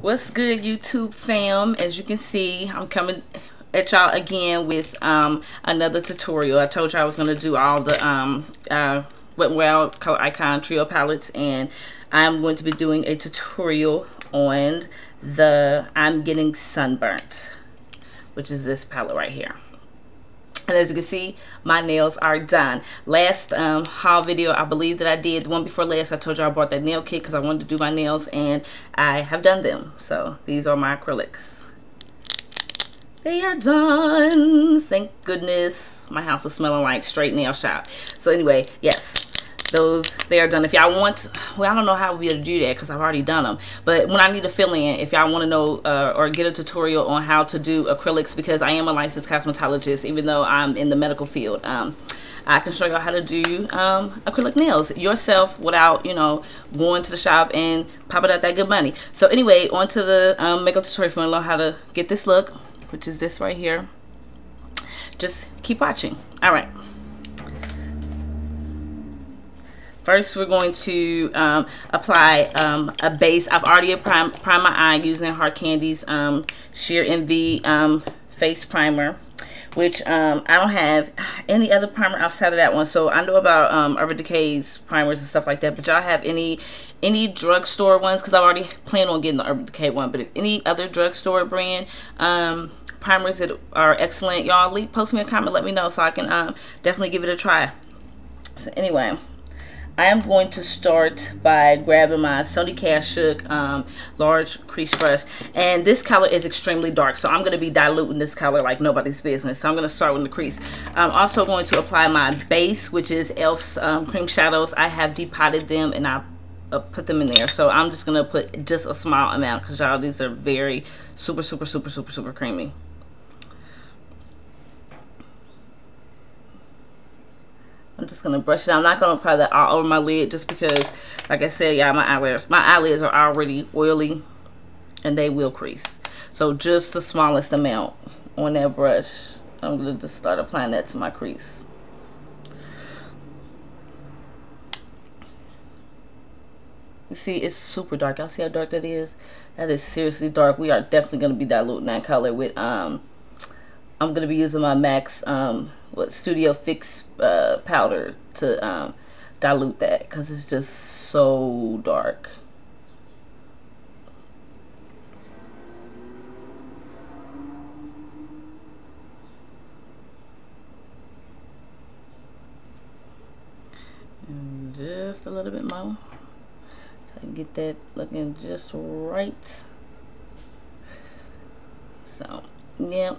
What's good YouTube fam? As you can see, I'm coming at y'all again with um, another tutorial. I told y'all I was going to do all the um, uh, Wet Wild Color Icon Trio palettes and I'm going to be doing a tutorial on the I'm Getting Sunburnt, which is this palette right here. And as you can see, my nails are done. Last um, haul video, I believe that I did, the one before last, I told you I bought that nail kit because I wanted to do my nails and I have done them. So these are my acrylics. They are done. Thank goodness. My house is smelling like straight nail shop. So anyway, yes, those they are done if y'all want well i don't know how we'll be able to do that because i've already done them but when i need to fill in if y'all want to know uh, or get a tutorial on how to do acrylics because i am a licensed cosmetologist even though i'm in the medical field um, I can show y'all how to do um, acrylic nails yourself without, you know, going to the shop and popping out that good money. So anyway, on to the um, makeup tutorial if you want to know how to get this look, which is this right here. Just keep watching. All right. First, we're going to um, apply um, a base. I've already primed, my eye using Hard Candy's um, Sheer Envy um, Face Primer, which um, I don't have any other primer outside of that one. So I know about um, Urban Decay's primers and stuff like that, but y'all have any any drugstore ones because I already plan on getting the Urban Decay one. But if any other drugstore brand um, primers that are excellent, y'all post me a comment, let me know so I can um, definitely give it a try. So anyway. I am going to start by grabbing my Sonia Kashuk um, large crease brush. And this color is extremely dark, so I'm going to be diluting this color like nobody's business. So I'm going to start with the crease. I'm also going to apply my base, which is e.l.f.'s um, Cream Shadows. I have depotted them and I uh, put them in there. So I'm just going to put just a small amount because y'all, these are very super, super, super, super, super creamy. I'm just going to brush it. I'm not going to apply that all over my lid just because, like I said, yeah, my eyelids, my eyelids are already oily and they will crease. So just the smallest amount on that brush. I'm going to just start applying that to my crease. You see, it's super dark. Y'all see how dark that is? That is seriously dark. We are definitely going to be diluting that color with, um, I'm going to be using my MAC's, um, what Studio Fix uh, powder to um, dilute that because it's just so dark. And just a little bit more so I can get that looking just right. So, yeah.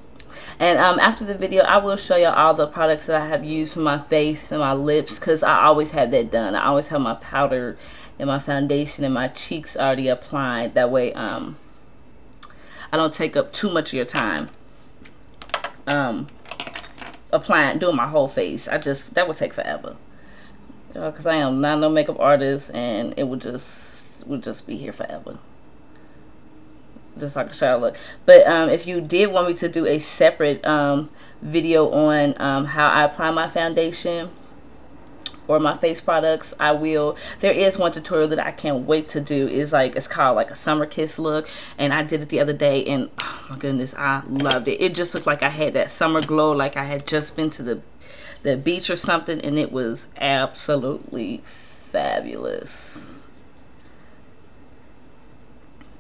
And um, after the video, I will show you all the products that I have used for my face and my lips because I always have that done. I always have my powder and my foundation and my cheeks already applied. That way um, I don't take up too much of your time um, applying, doing my whole face. I just, that would take forever. Because I am not no makeup artist and it would just, would just be here forever just like a shower look. But um, if you did want me to do a separate um, video on um, how I apply my foundation or my face products I will. There is one tutorial that I can't wait to do. Is like it's called like a summer kiss look. And I did it the other day and oh my goodness I loved it. It just looked like I had that summer glow like I had just been to the the beach or something and it was absolutely fabulous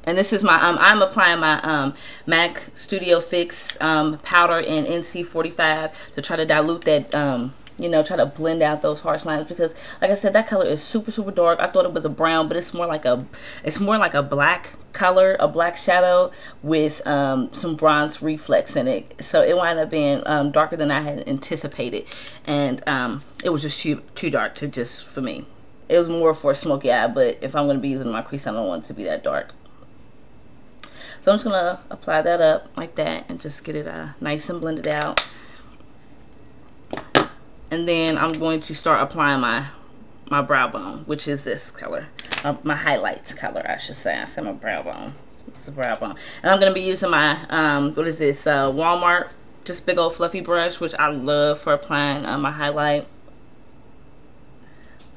and this is my um, I'm applying my um, MAC Studio Fix um, powder in NC45 to try to dilute that um, you know try to blend out those harsh lines because like I said that color is super super dark. I thought it was a brown but it's more like a it's more like a black color a black shadow with um, some bronze reflex in it. So it wound up being um, darker than I had anticipated. And it was just too too dark to just for me. It was more for a smoky eye but if I'm going to be using my crease I don't want it to be that dark so I'm just going to apply that up like that and just get it uh, nice and blended out. And then I'm going to start applying my my brow bone, which is this color. Uh, my highlights color, I should say. I said my brow bone. It's a brow bone. And I'm going to be using my, um, what is this, uh, Walmart, just big old fluffy brush, which I love for applying uh, my highlight.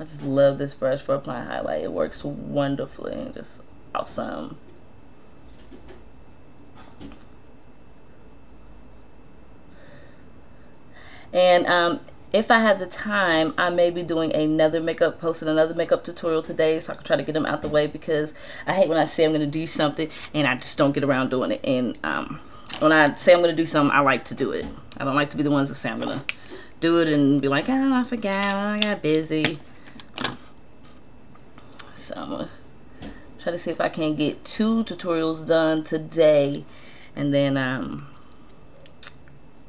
I just love this brush for applying highlight. It works wonderfully. Just awesome. And um, if I have the time, I may be doing another makeup, posting another makeup tutorial today so I can try to get them out the way because I hate when I say I'm going to do something and I just don't get around doing it. And um, when I say I'm going to do something, I like to do it. I don't like to be the ones that say I'm going to do it and be like, oh, I forgot, I got busy. So I'm going to try to see if I can get two tutorials done today and then um,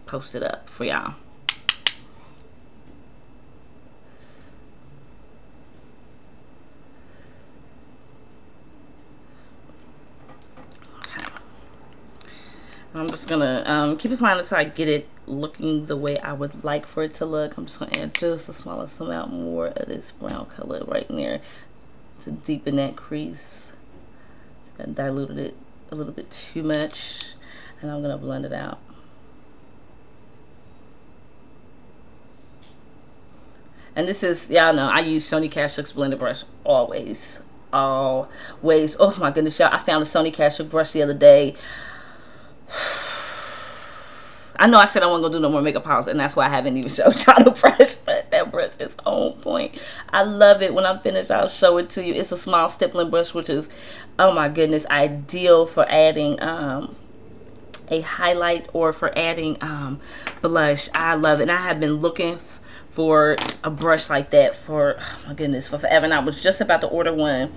post it up for y'all. I'm just gonna um, keep applying until I get it looking the way I would like for it to look. I'm just gonna add just a smallest amount more of this brown color right there to deepen that crease. I diluted it a little bit too much and I'm gonna blend it out. And this is, y'all know, I use Sonia Kashuk's blender brush always. Always. Oh my goodness, y'all. I found a Sonia Kashuk brush the other day. I know I said I wasn't gonna do no more makeup hauls, and that's why I haven't even showed y'all the brush. But that brush is on point. I love it. When I'm finished, I'll show it to you. It's a small stippling brush, which is, oh my goodness, ideal for adding um, a highlight or for adding um, blush. I love it. And I have been looking for a brush like that for, oh my goodness, for forever. And I was just about to order one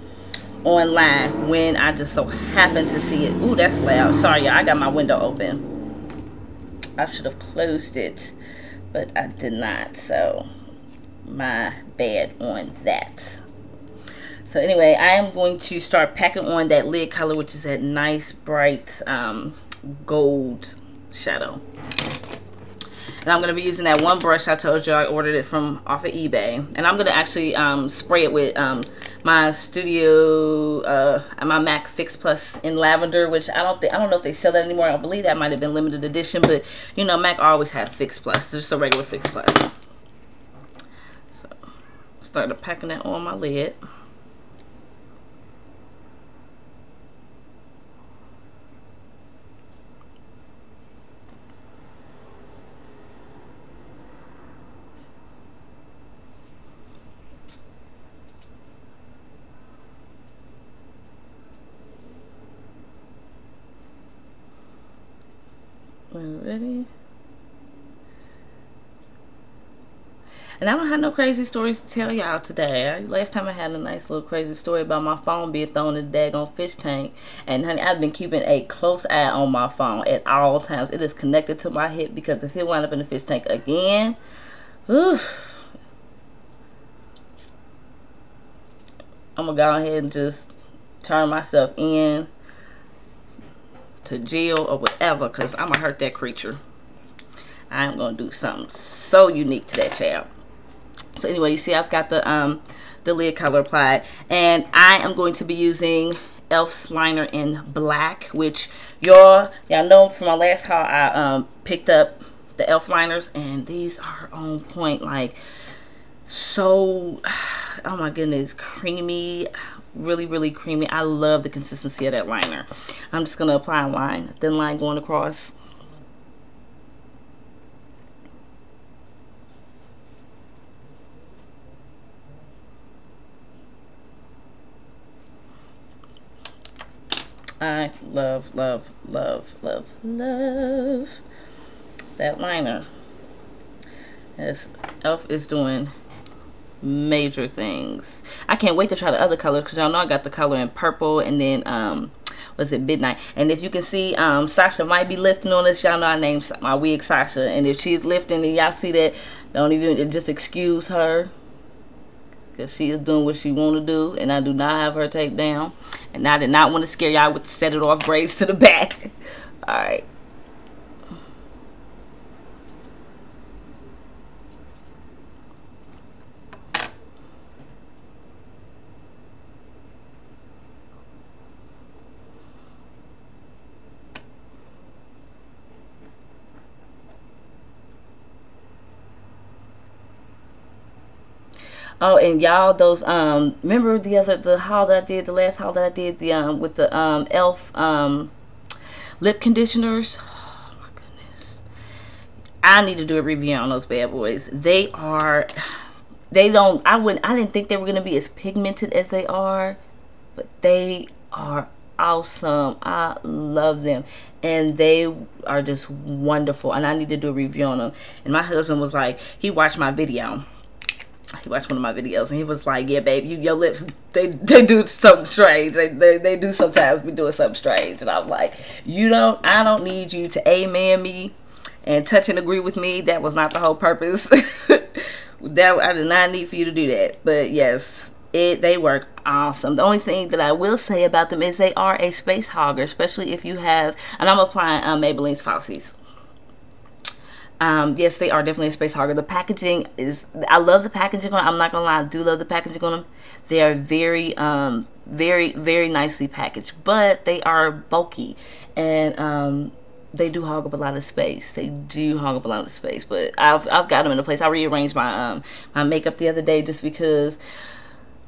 online when I just so happened to see it. Ooh, that's loud. Sorry, I got my window open. I should have closed it, but I did not. So my bad on that. So anyway, I am going to start packing on that lid color, which is that nice bright um, gold shadow. And I'm going to be using that one brush I told you I ordered it from off of eBay. And I'm going to actually um, spray it with um, my studio uh my mac fix plus in lavender which i don't think i don't know if they sell that anymore. I believe that might have been limited edition but you know mac always have fix plus just a regular fix plus. So started packing that on my lid And I don't have no crazy stories to tell y'all today. Last time I had a nice little crazy story about my phone being thrown in the daggone fish tank. And honey, I've been keeping a close eye on my phone at all times. It is connected to my hip because if it wound up in the fish tank again, I'm to go ahead and just turn myself in to jail or whatever because I'm gonna hurt that creature I'm gonna do something so unique to that child so anyway you see I've got the um the lid color applied. And I am going to be using Elf's liner in black which y'all y'all know from my last haul I um picked up the Elf liners and these are on point like so oh my goodness creamy really really creamy. I love the consistency of that liner. I'm just going to apply a line thin line going across I love, love, love, love, love that liner. As Elf is doing major things. I can't wait to try the other colors because y'all know I got the color in purple and then um was it midnight? And if you can see um Sasha might be lifting on this y'all know I named my wig Sasha. And if she's lifting and y'all see that. Don't even just excuse her because she is doing what she want to do and I do not have her taped down and I did not want to scare y'all with set it off braids to the back. All right Oh, and y'all, those um, remember the other the haul that I did, the last haul that I did, the um with the um Elf um lip conditioners. Oh my goodness, I need to do a review on those bad boys. They are, they don't, I wouldn't, I didn't think they were going to be as pigmented as they are, but they are awesome. I love them. And they are just wonderful. And I need to do a review on them. And my husband was like, he watched my video. He watched one of my videos and he was like, yeah, babe, you, your lips, they, they do something strange. They, they, they do sometimes be doing something strange. And I'm like, you don't, I don't need you to amen me and touch and agree with me. That was not the whole purpose. that I did not need for you to do that. But yes, it they work awesome. The only thing that I will say about them is they are a space hogger, especially if you have. And I'm applying um, Maybelline's Falsies. Um, yes, they are definitely a space hogger. The packaging is, I love the packaging on I'm not gonna lie, I do love the packaging on them. They are very, um, very, very nicely packaged, but they are bulky. And, um, they do hog up a lot of space. They do hog up a lot of space, but I've I've got them in a place. I rearranged my um my makeup the other day just because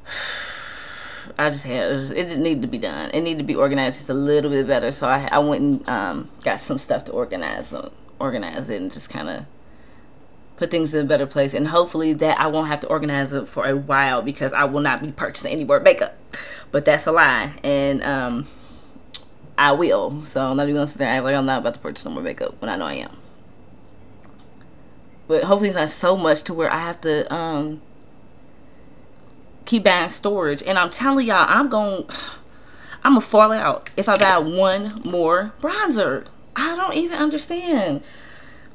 I just had it didn't need to be done. It needed to be organized just a little bit better. So I I went and um got some stuff to organize them, organize it, and just kind of put things in a better place. And hopefully that I won't have to organize it for a while because I will not be purchasing any more makeup. But that's a lie, and um I will. So I'm not even gonna sit there and act like I'm not about to purchase no more makeup when I know I am. But hopefully it's not so much to where I have to um keep buying storage. And I'm telling y'all, I'm going I'm gonna fall out if I buy one more bronzer. I don't even understand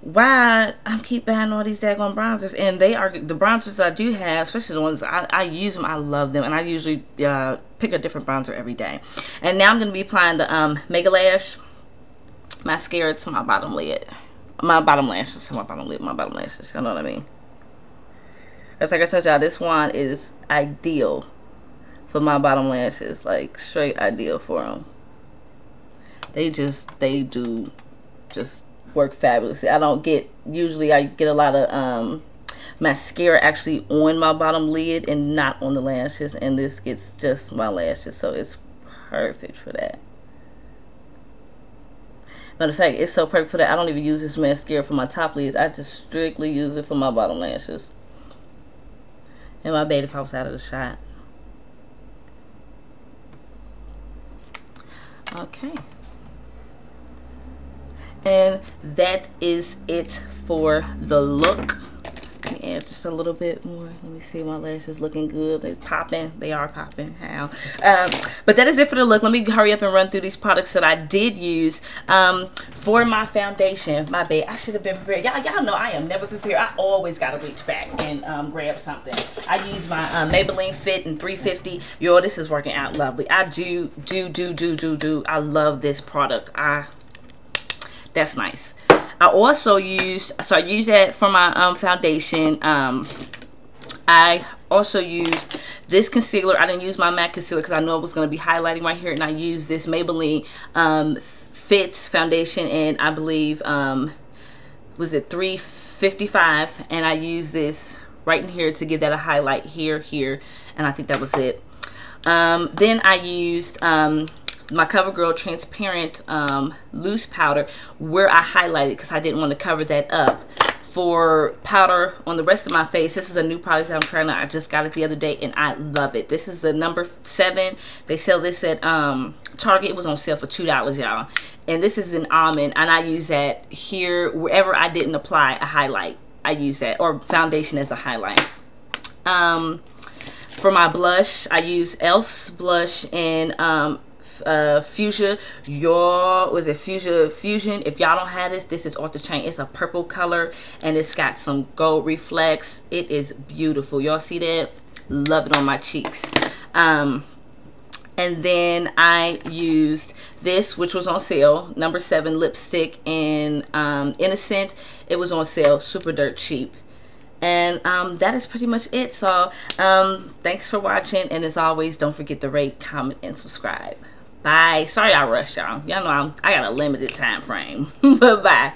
why I keep buying all these daggone bronzers, and they are the bronzers I do have, especially the ones I, I use them. I love them, and I usually uh, pick a different bronzer every day. And now I'm gonna be applying the um, Mega Lash mascara to my bottom lid, my bottom lashes to my bottom lid, my bottom lashes. You know what I mean? As like I told y'all, this one is ideal for my bottom lashes, like straight ideal for them. They just they do just work fabulously. I don't get, usually I get a lot of um, mascara actually on my bottom lid and not on the lashes. And this gets just my lashes, so it's perfect for that. Matter of fact, it's so perfect for that. I don't even use this mascara for my top lids. I just strictly use it for my bottom lashes. And my bed if I was out of the shot. Okay and that is it for the look. Let me add just a little bit more. Let me see my lashes looking good. They popping. They are popping. How? Um, but that is it for the look. Let me hurry up and run through these products that i did use um, for my foundation. My bad. I should have been prepared. Y'all y'all know i am never prepared. I always gotta reach back and um, grab something. I use my uh, maybelline Fit Me 350 yo this is working out lovely. I do do do do do do. I love this product. I that's nice. I also used, so I used that for my um, foundation. Um, I also used this concealer. I didn't use my MAC concealer because I know it was going to be highlighting right here. And I used this Maybelline um, Fits foundation. And I believe, um, was it 355 And I used this right in here to give that a highlight here, here. And I think that was it. Um, then I used um, my CoverGirl transparent um, loose powder where I highlighted because I didn't want to cover that up. For powder on the rest of my face, this is a new product that I'm trying out. I just got it the other day and I love it. This is the number seven. They sell this at um, Target. It was on sale for $2, y'all. And this is an almond and I use that here wherever I didn't apply a highlight. I use that or foundation as a highlight. Um, for my blush, I use e.l.f.'s blush and um, uh, Fuchsia. Your was it Fuchsia Fusion? If y'all don't have this, this is off the chain. It's a purple color and it's got some gold reflex. It is beautiful. Y'all see that? Love it on my cheeks. Um, and then I used this which was on sale number seven lipstick in um, innocent it was on sale super dirt cheap and um, that is pretty much it so um, thanks for watching and as always don't forget to rate comment and subscribe Bye. Sorry I rushed y'all. Y'all know I'm, I got a limited time frame. Bye-bye.